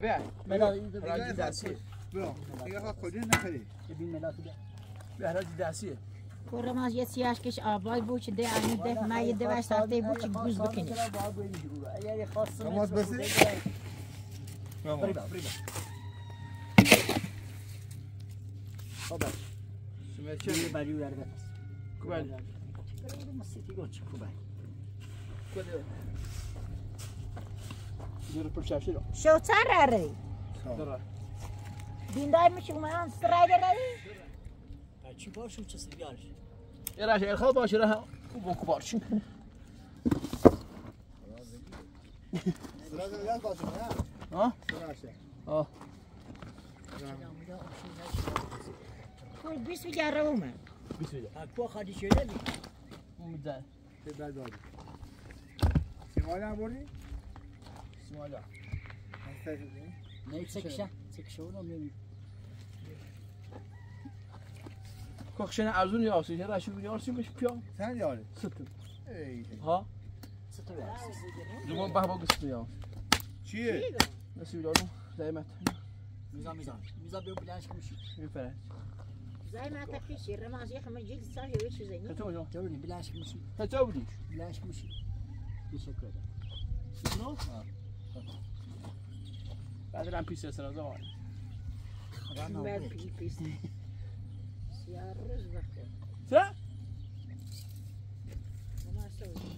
بیا. ملا حراجی دستیه. برو. دیگه خواهد کجا نخری ببین ملا تو بیا. بیا حراجی دستیه. از یه سیاش کش آبای بوچ ده ده ما یه دوش ساعته بوچ گوز بکنی نماز بسی؟ بری با بری با. خب سمه چه؟ چه بری ور بس کوبل مسیتی گوچ کوبای کده دور پر چاشی رو شو تر ری داره دیندار میشه من سرای ده چی باشو چه سیگارش یه راشه الخال باشه راه بو کبار شو سراغ میاد باشه نه ها سراغشه اه کوی بیس بگره اومد. بیس بده اکو خادی شده؟ بی اون بده چه بد داری. سیمالی هم بردی؟ شدی؟ نه سکشا سکشا اونو می‌بینی کوخشن ارزون یا اصلی هر اشو بیار سی بش پیا سن یاری ست ای ها ستو زمان به با گست یا چیه؟ نسی دارم دایمت میزان میزان میزان بیو بلنش کمشی میفره زای ما تکیشی رمازی خمه جیل سال یه چیزی نی تو جو جورونی بلنش کمشی تو بودی بلنش کمشی تشکر شنو بعد رم پیس سر زمان من پی پیس سیار روز وقت چه ما سوی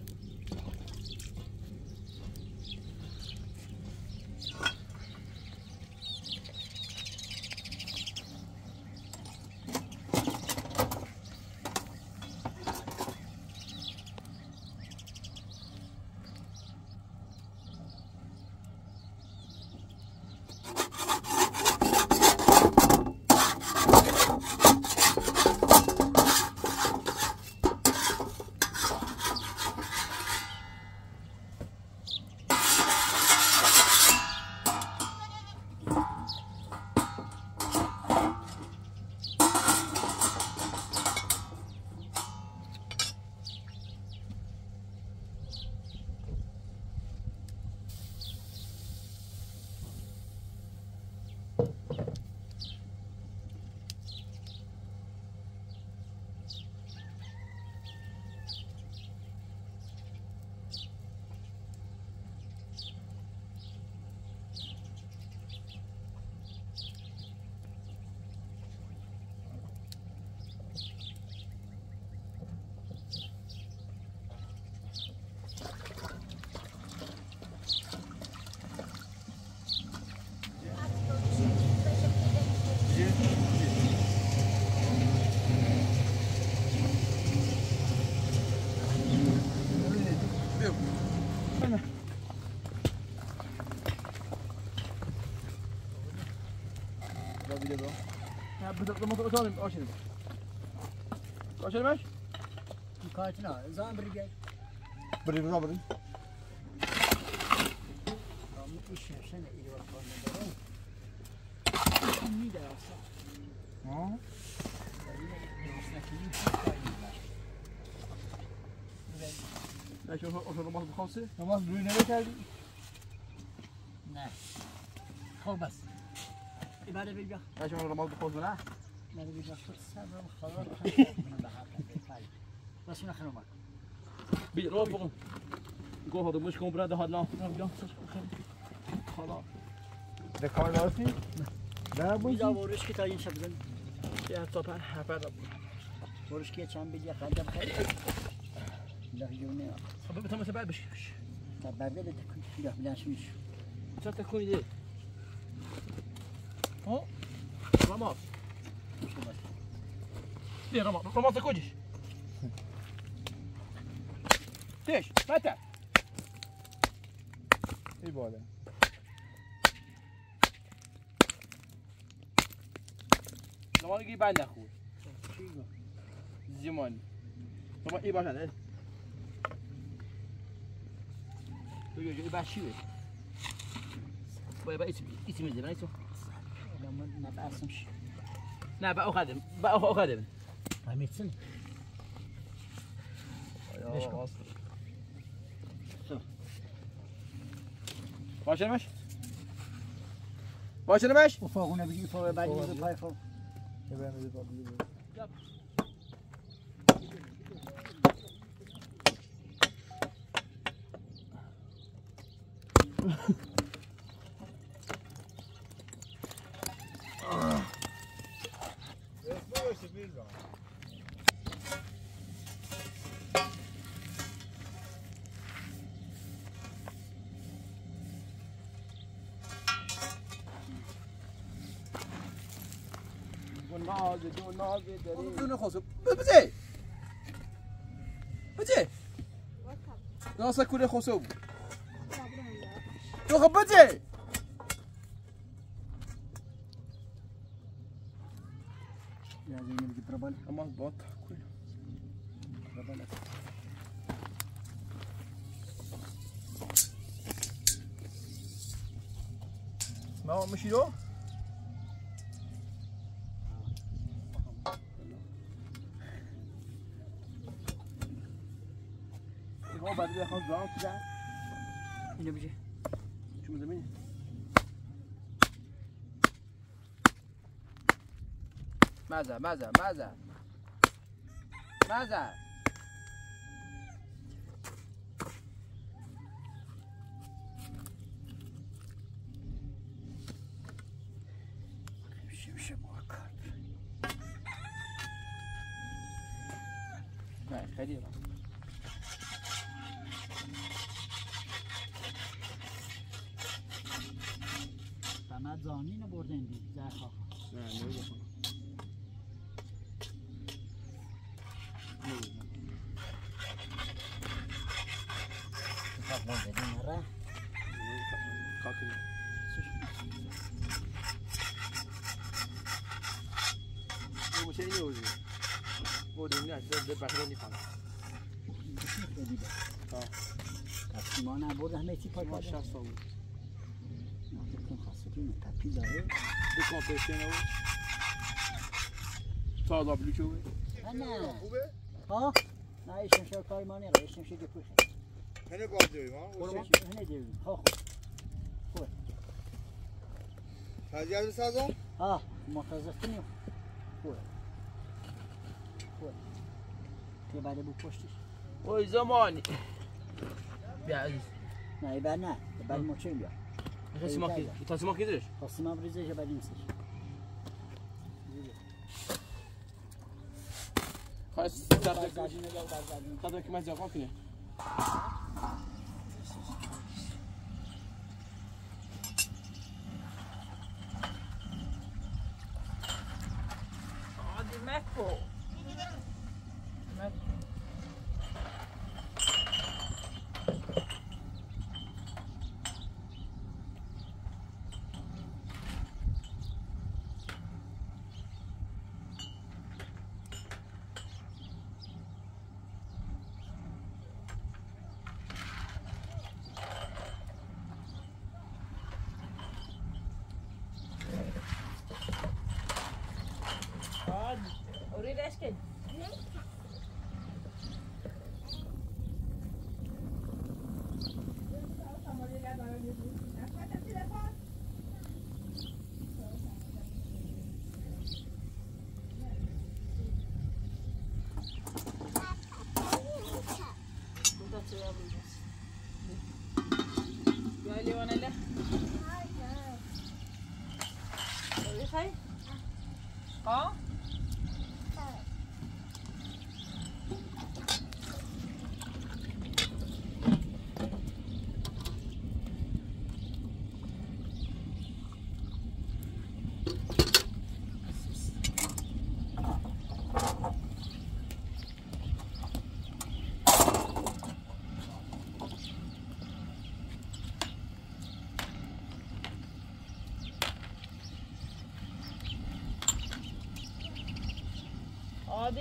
نه بده ما تو تو آشین آشین مش کارت نه زان بری بیای بری بری بری کامی ایش نشن ایرو کار ندارم میده اصلا ها؟ نه شو آشین رو ما بخواسته نماز روی نگه نه خب بس ایباده بی بیا نه بیا خود خلاص بس اون هادو مش بیا خلاص ده کار؟ نه بودی؟ ورش که تا این شب بزن یه تا پر هفر ورش که چند بگی خدم خیلی خب بتم مثل بعد بشی تا برده ده بیا میش چه تکونی دی ها رماز دی رماز رماز تکوجش دیش بته ای بالا زمانی که بند نخور زمانی شما ای باشد تو یه جایی باشی بید باید با ایسی ایسی میزه من ایسو لما نبعثمش نه با او خدم با او خدم فهمیتسن باشه مش باشه نمش افاقونه بگی افاق بعدی به پای فوق اسمه باشه میرزا ناز داری دونه خواستم بزه بزه ناسا کوله خواستم تو خب بزه یا زینه بگی پربال اما بات کوله پربال ما مشي له بعد كده خلاص بقى كده اینو بگی شو من زمين ماذا ماذا ماذا بحرين يفهم آه. کسی ما نبرد همه چی پای ما هم کن خاصه که تپی داره تا دابلو چوه نه خوبه؟ ها نه ایشون شو کاری ما نیره ایشون شو گپوشه هنه باز داریم ها هنه دیویم ها خوب تازیه از سازم؟ ها متوظف کنیم خوبه خوبه که بعد بو پشتش وای زمانی بیا عزیز نه بعد نه بعد ما چه بیا کسی ما کی کسی ما کی درش خواستم هم ریزه بعد نیستش بعد سر که من جواب کنه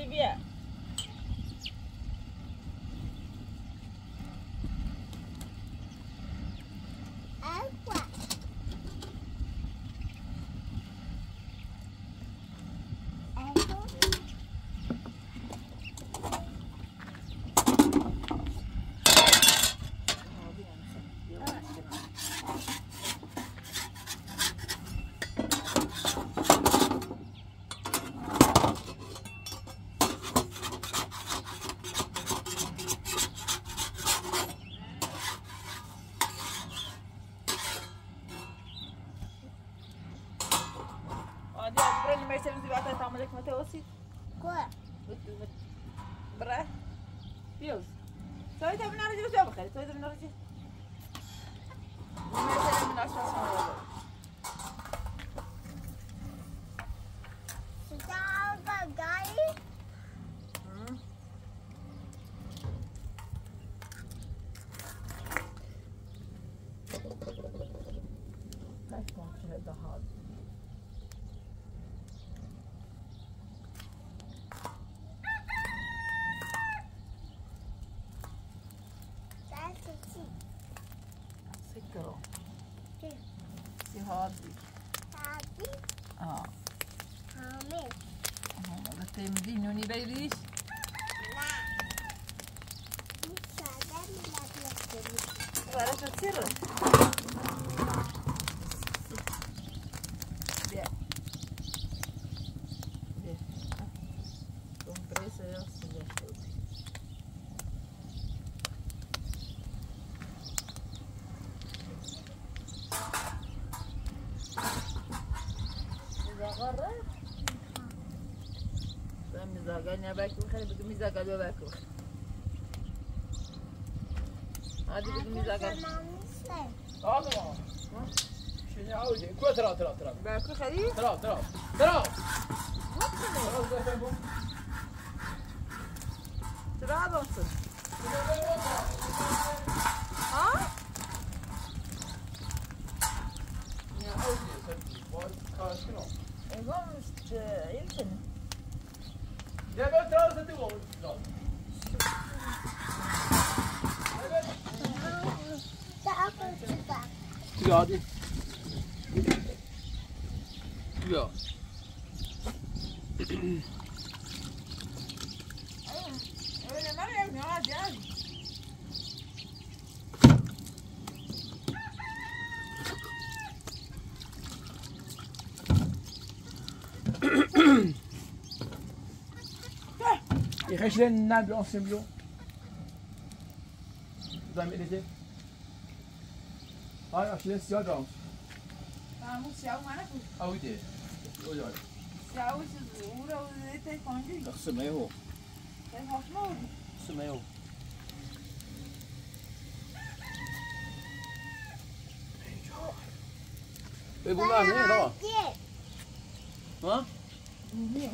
Olivia. adiós, prende mais se não tiver tentar, mas é que não tem osso. Qual? Bra. Pius. Só está menor de você, cara. Só está menor de. Não é ser menor só só. Então, vai برکی بخری بگو میز اگل برکی بخری هادی بگو میز اگل آمو شنی آوزی کو ترا ترا ترا برکی ترا ترا ترا ترا ترا ها؟ Ja, auch nicht. Ich wollte gerade genau. Ich wollte nicht, ich wollte nicht. يا بنت ترى صدقوا يا Glen Nab Ensemble. Damit nicht. Ah, ja, schön ist ja da. Ah, muss ja auch mal gut. Ah, bitte. Oh ja. Ja, o seguro, o telefone. Tá se meio. Tem rosto. Se meio. Pegou lá, né, ó. Hã? Não vi.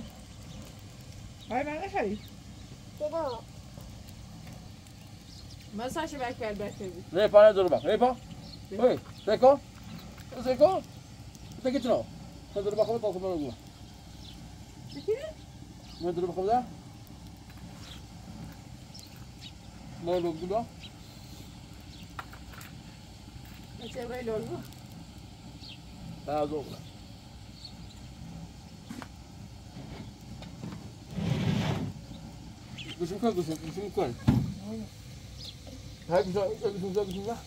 Vai, vai, deixa aí. Hayır ben de şey. Masaj belki ver belki. Vieni pa ne bak. Vieni pa. Oi, Seko? Seko? Te git no. Ne dur bakalım bakalım ne oluyor. Çekilin. Ne dur bakalım da? Ne oluyor Gusto mo vou gusto, gusto mo ka. Ay, gusto, gusto mo ka, gusto mo ka.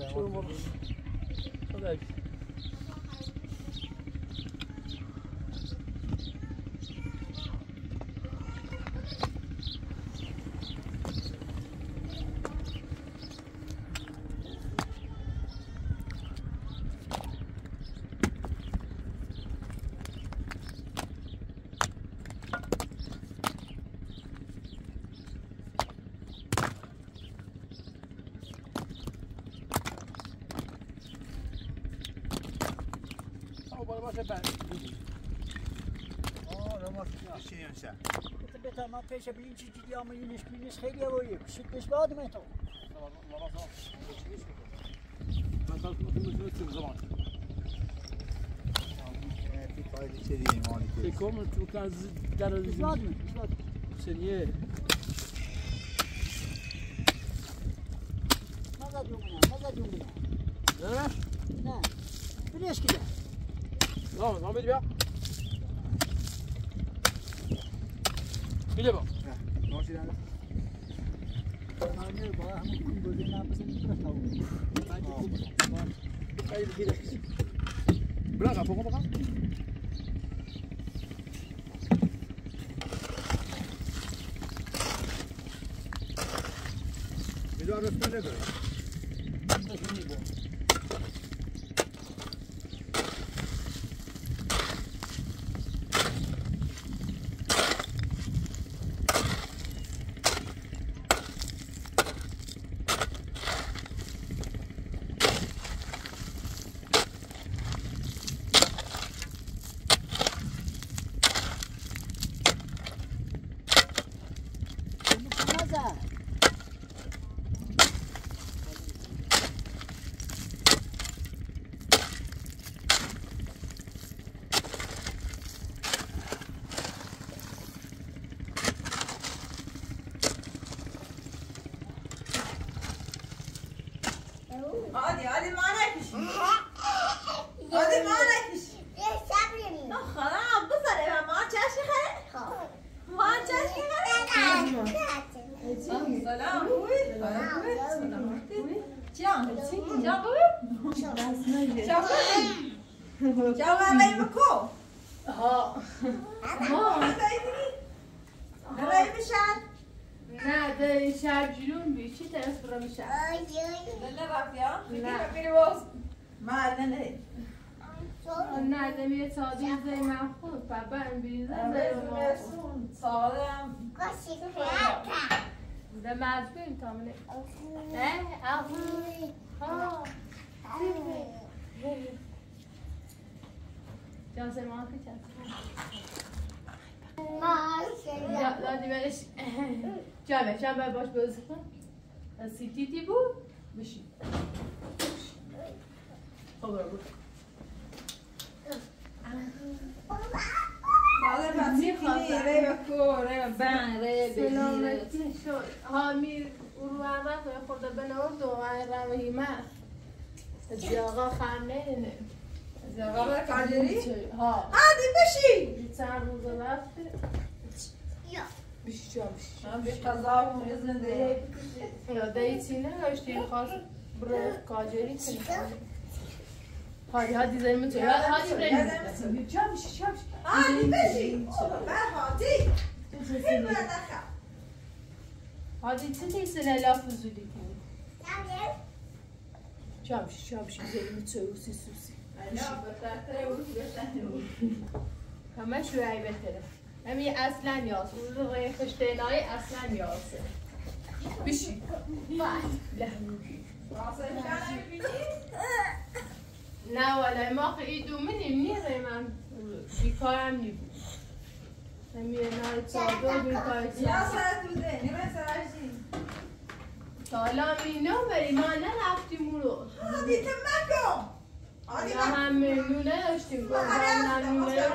Okay, او بالا باشه بعد اه لما تشي ينسى بتا ما پیش بین چی چی دیام اینش بینش خیلی هوایی کشید بش بعد می تو من قلت لكم مثل زمان باید باش بازی کن. سیتیتی بود. بشین. خب برو برو. مادر بچه کنی ری بکو ری بن ری بگیر سلامتی شد ها میر رو عرق خورده بنورد و عرق هیمه جاغا خانه نه زیاغا بر کاجری ها. عادی بشی چند روز رفته. Pişeceğim, pişeceğim. Bir kaza olmayızın diye. Ya da içine işte yukarı buraya kaceri için. Hadi hadi zemin tüy. Hadi hadi buraya. Pişeceğim, pişeceğim. Hadi pişeceğim. Ben hadi. Hadi içinde değilsin laf üzülük. Tamam. Çabış çabış güzelimi çöğüsü süsü. Ana, batatları vurur, batatları vurur. Hemen şu aybetlere. همی اصلا یاس. روی خشتینای اصلا یاسه بشی نه ولی ما خیلی منیم نیره من بیکارم نی بود همی نای چادر بیکار یا چادر تو حالا مینا بری ما نرفتیم اون رو. مکن. آدی یا هم نونه داشتیم. گفتم هم نونه رو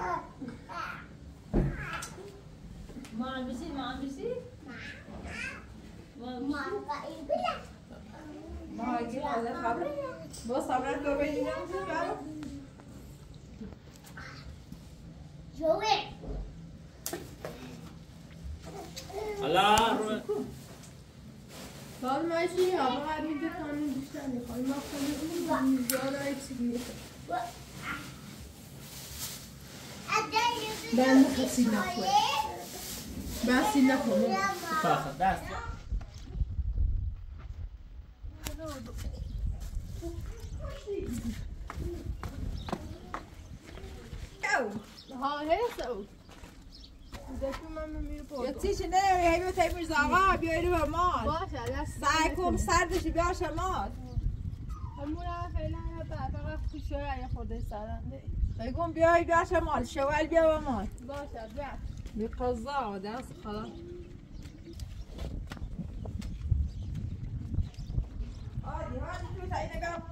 صادر ایدر رنگانه چی مان بسی مان بسی الله روی باز من چی آقا همین بکنم بیشتر می‌خوام ما زیاد چی de kasıyla koy. Ben sille koyayım. پس دست Ha hejsa ut. Det får man med mig på. چی نه هی به تیمور زاغا بیاری به ما باشه دست سعی کن سردش بیار شمال همون هم فعلا یه بعد فقط خوشه یه خورده سرنده بگم بیای بیار شمال شوال بیا به ما باشه بیا. بی قضا دست خلاص تو تا اینه گرم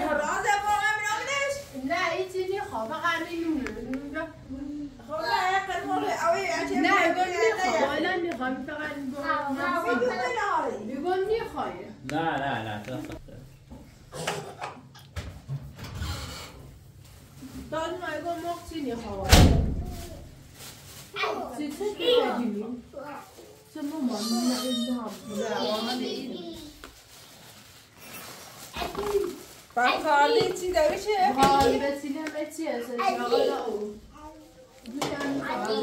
راز واقعا میرامنش نه این چیزی خواه فقط نمیونه خب. نه یه مرغ اوی عجب نه بگم می‌خواه حالا می‌خوام فقط می‌خوام بگم نه نه نه داد ما بگم مخ چی می‌خواه چی چی بگیم چه مامان نه بکارلی چی داری چه؟ حال بسیله بچی هست شغل او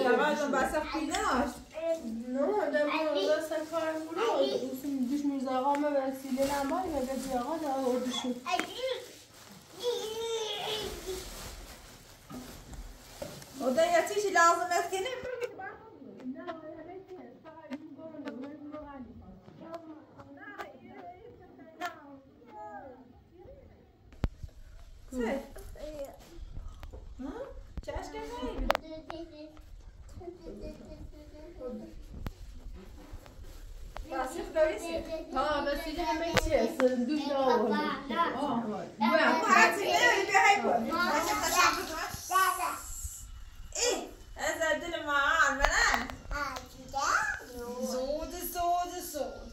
جوازم بس خیناش نه ده بود دست کار بود دوش میرز آقا ما وسیله نمایی و بچی آقا ده آوردشون و ده یه چیزی لازم است oğlum. Ben partileri bir hayvan. Özür dilerim ha, bana. Soğudu, soğudu, soğudu.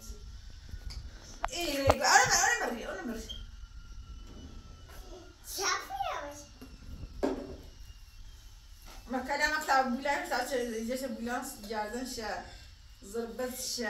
İyi, öyle ver, öyle ver, öyle ver. Makale maktab bilen saçı, yaşa bilen yerden şey, zırbet şey.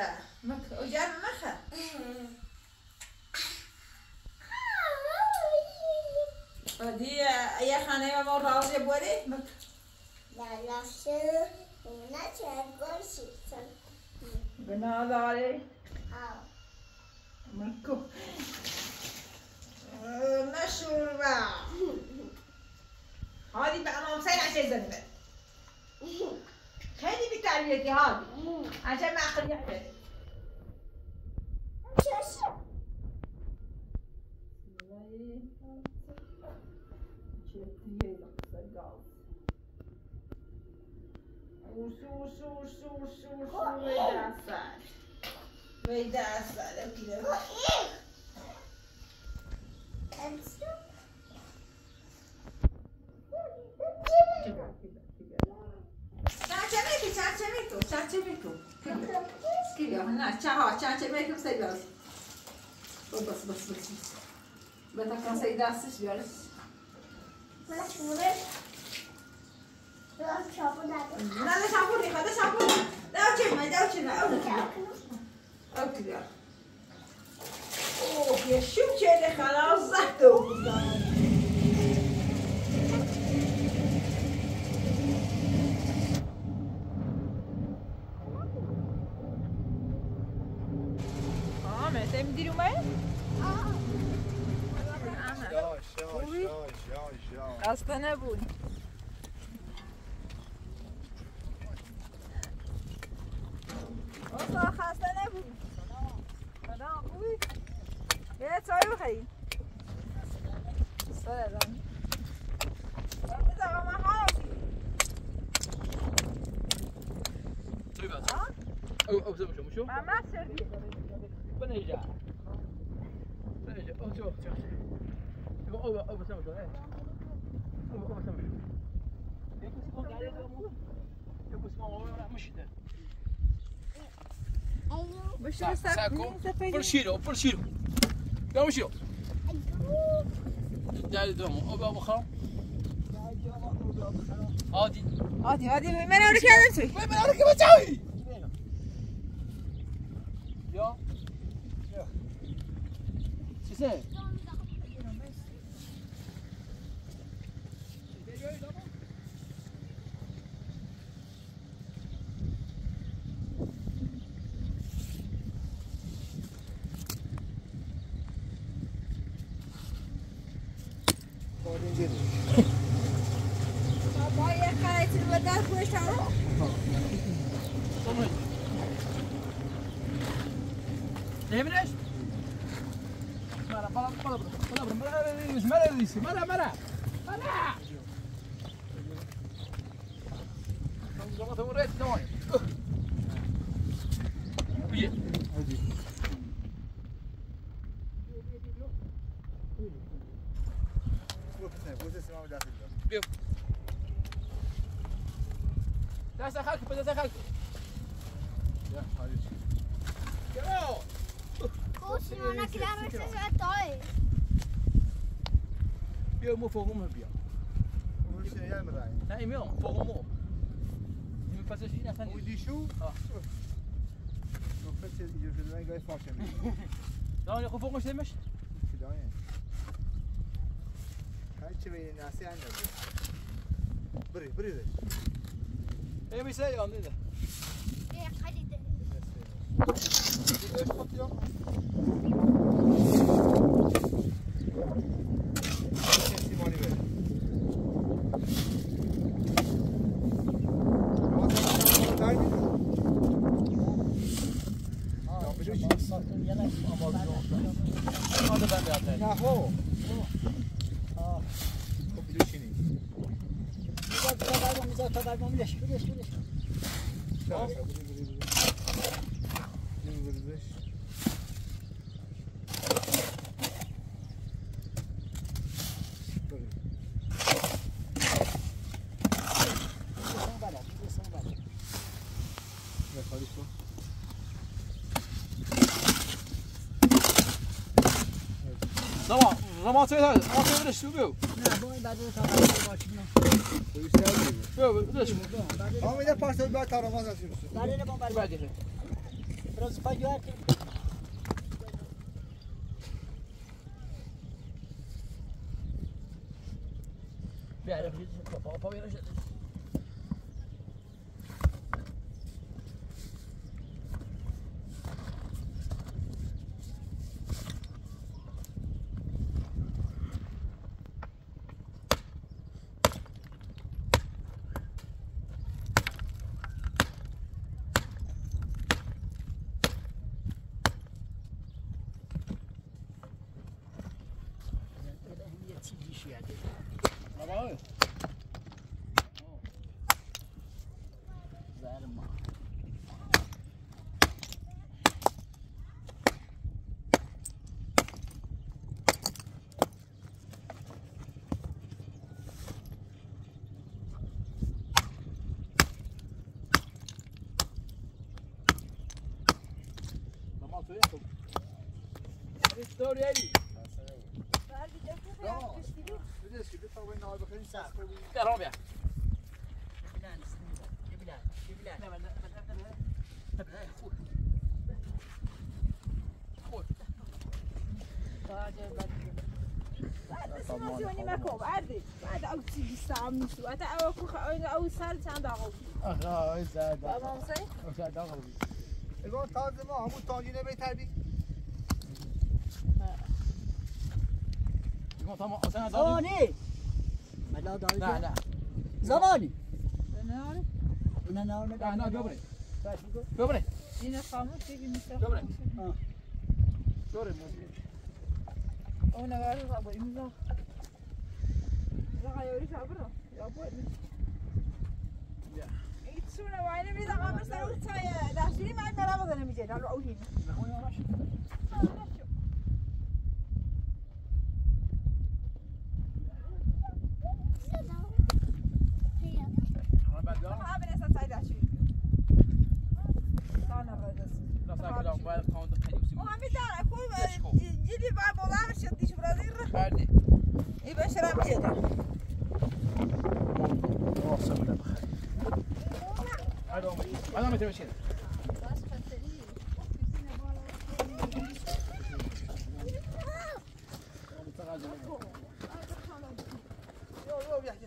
Ciacce Beckham. Scriviamo, no, ciao, Ciacce Beckham sei bas. Bas, bas, bas, bas. Ben takan sayı dersi işliyoruz. Ben şunu Nerede şampuan yıka da şampuan. Dev çevirme, dev çevirme. Ökülüyor. Oh, yaşım çeyrek hala uzaktı o kızdan. Остановуй. Oppasseren, oppasseren. Kom eens op. Daar doen we. Op welke gang? Hadi. Hadi, hadi. Met mijn oude kerel terug. Met mijn oude kerel terug. Ja. Yo. Ze zijn. Maravilha. É eu meu fogo arrepiar. Mas é, é, mas Não, é meu, fogo meu. E me passas assim nessa. O lixo? Não pensa, eu já não ganho faixa mesmo. Não, eu fogo os temas. Que dá, é. Aí te vem na cena. Bri, bri. Ei, me sei, onde é? É, cadê? Deixa eu ايه بيساي عندي ده Eh, خليته. ايش حط يوم سيموني بيه هذا بند يعطيني نه هو خب بلوشینی زمان زمان سوي هذا زمان سوي بدش شو بيو بيو بدش Ama bir de parça bir taramaz atıyorsun. بعد يا بيعرف sen koyayım. يا رابع سیمونی مکو بعدی بعد او چیزی سام میشو اتا او کو او سال چند آقا Aha زاد. بابا سه زاد آقا. اگه تازه ما همون تانجینه بهتر بی. طمع أسنة زاني لا لا لا. زاني أنا أنا أنا أنا أنا جبري جبري هنا خامس تيجي مستخدم جبري آه. جبري أنا قاعد أبغى إمزاح لا يوريش عبره يا أبوي شونه وعين ميدا قبر سنوتها يا داخلين ما عندنا لا بغينا مجينا لو عولينا دار اكو جدي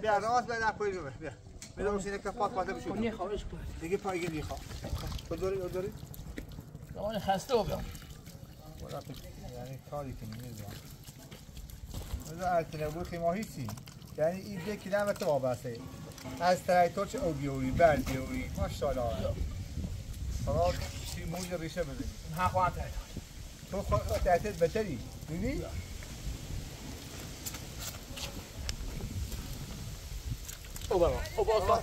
بیا راست بده پایین رو بیا. بده اون سینه که پاک پاک بشو کنی. خواهش کن دیگه پایین نیخوا کدوری کدوری زمان خسته و بیام یعنی کاری که نمی‌دونم. مثلا التنه بود خیما هیچی. یعنی این یکی نمت وابسته. از تریتور چه او بیوری بر بیوری ماشاءالله. فقط چی موج ریشه بده ها خواهد تو. خود تحتت بتری. دیدی؟ او بابا او بابا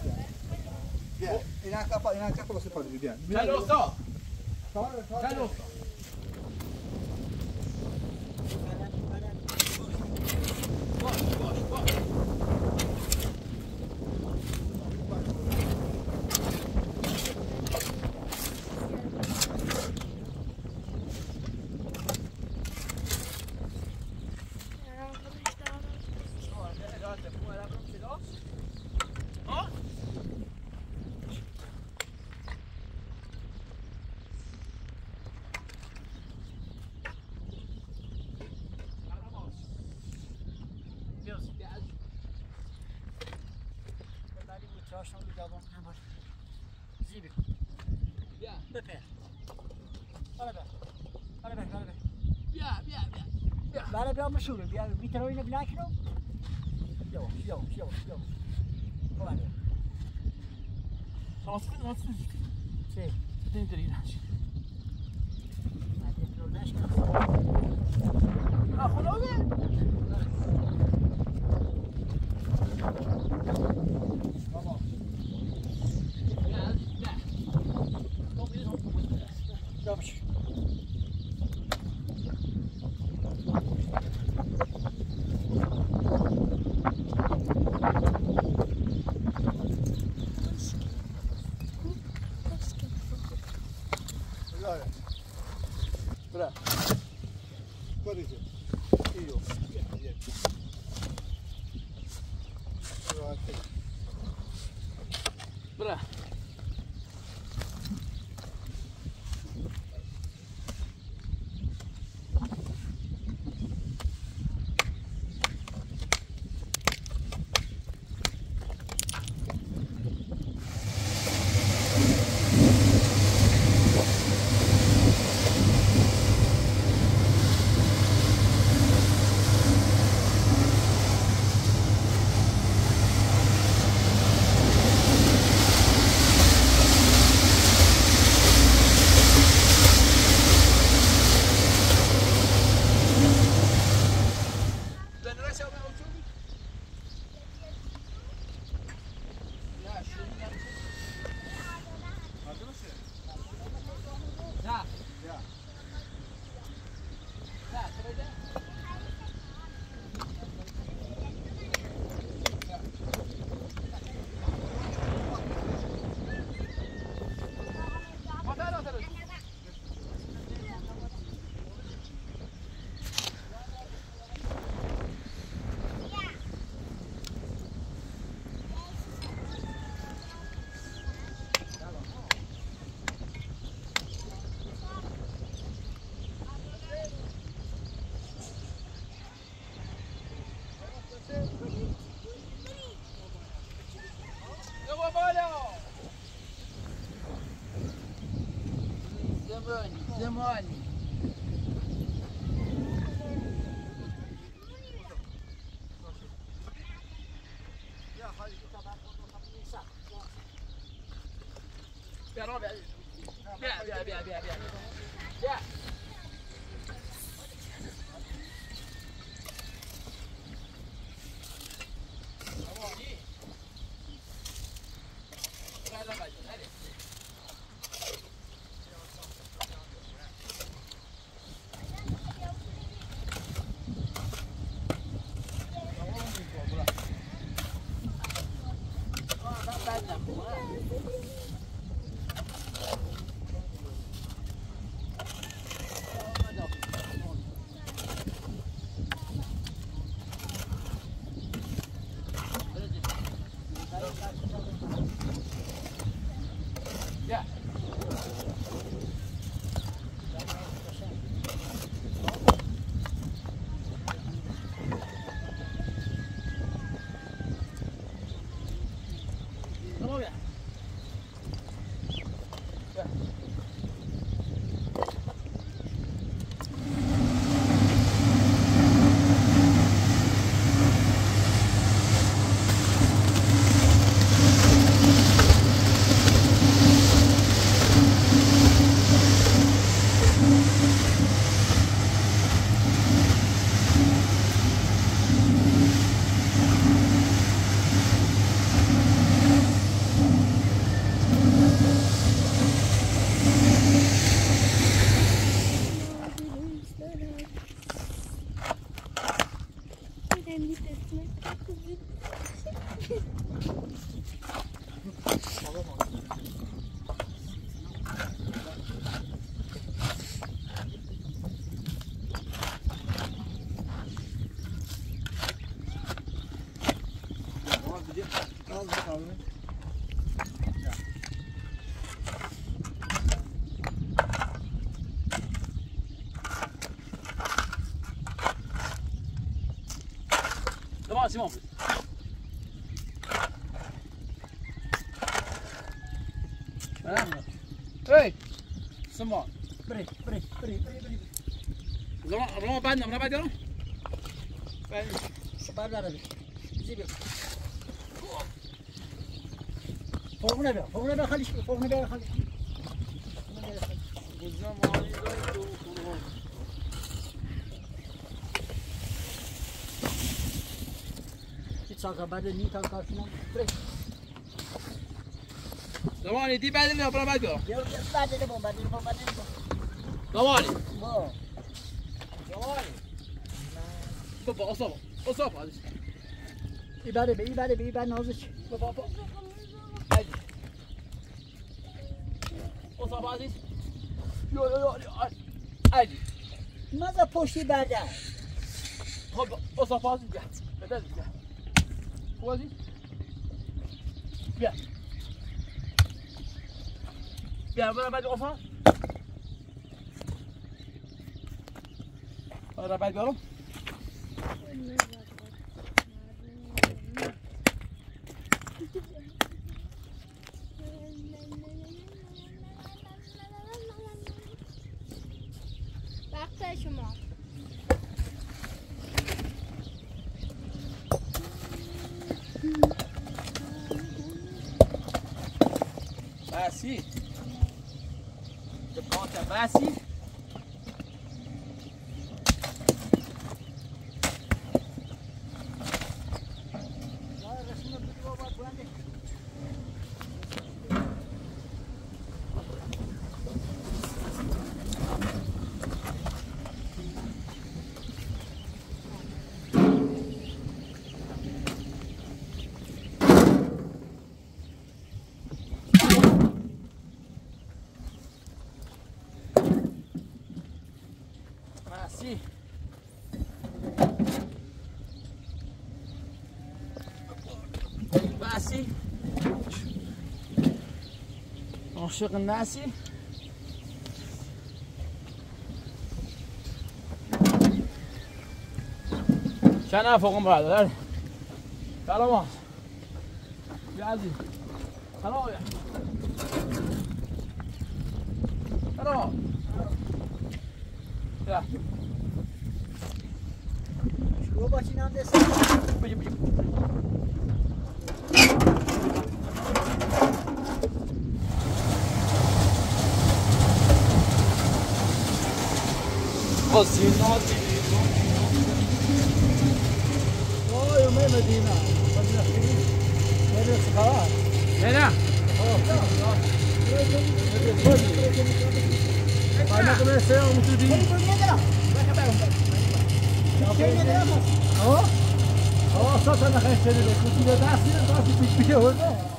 بیا اینا کپا اینا کپا واسه پادری بیا کل استا تار کل استا Piteroy na vlog. زمانی Hey, semua. Beri, beri, beri, beri, beri. Rom, rom apa ni? Berapa jam? Sebelas hari. Zip. Fokus ni dia, fokus ni dia kahli, fokus ni dia kahli. Bismillahirrahmanirrahim. Kita akan berani tangkap semua. Beri. Come on, iti pa din para bago. Yo, pa din mo, pa din mo, pa din mo. Come on. Mo. Come on. Baba, osa. Osa pa. İbade be, ibade be, ibade nazı. Baba, baba. Hadi. Osa pa din. Yo, yo, yo. Hadi. Maza poşi bada. Baba, osa pa din. Bedel. Kuvazi. Gel, bana ben de o sabah. Bana ben diyorum. وقت شما Basi. De Classy. عاشق نسی. چند فوقم برادر سلام بیا عزیز. سلام بیا سلام. شروع باشی نام دست؟ بجی بجی sozinho não acredito. Oh, eu mesmo, Dina. Mas minha filha, não é esse cara? É, né? Mas não comecei a muito de... Vai acabar, vai acabar. Ó, ó, só tá a gente dele. Se tiver da assim, eu gosto de pedir hoje, né?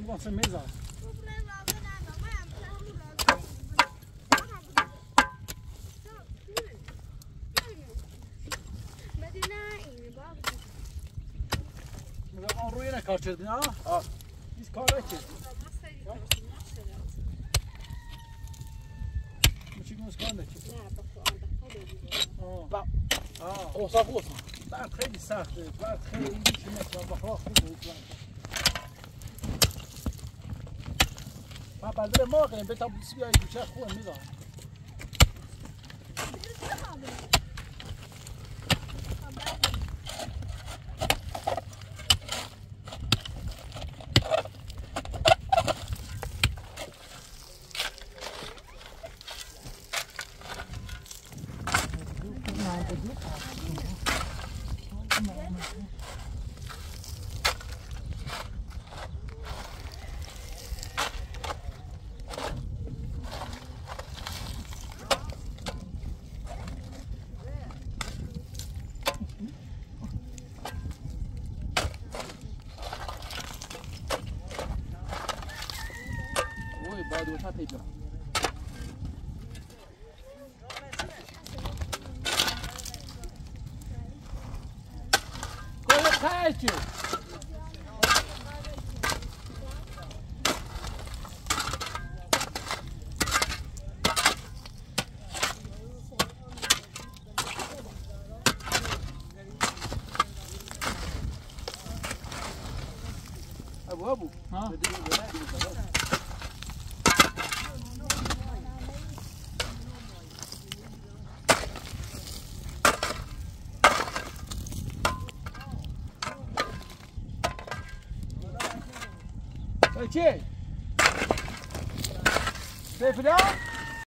bom ser mesa. آن روی نکار چیز نه؟ آه. این کار چیز. میشه گوز کار نچیز. آه. آه. اوصاف اوصاف بعد خیلی سخته بعد خیلی میشه مثلا بخواه خوب بود من بلده ما کنیم به تا بیسی بیایی کوچه خوب past you. چی؟ سیف